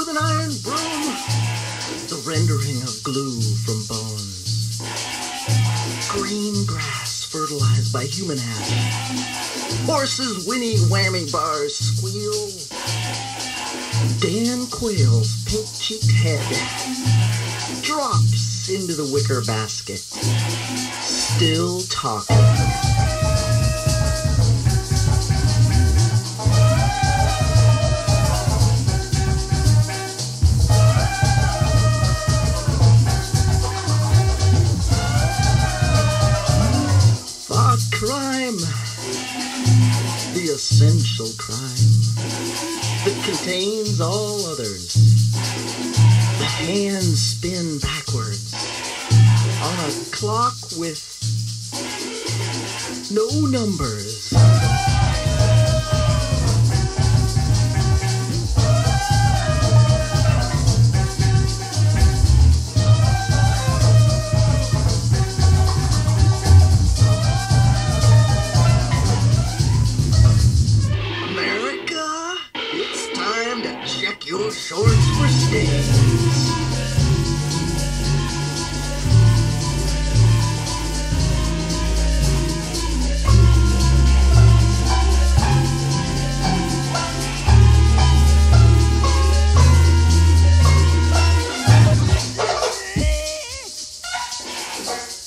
with an iron broom, the rendering of glue from bones, green grass fertilized by human hands, horses whinny whammy bars squeal, Dan Quayle's pink-cheeked head drops into the wicker basket, still talking. Crime. The essential crime that contains all others. The hands spin backwards on a clock with no numbers. like your shorts were stained. Thank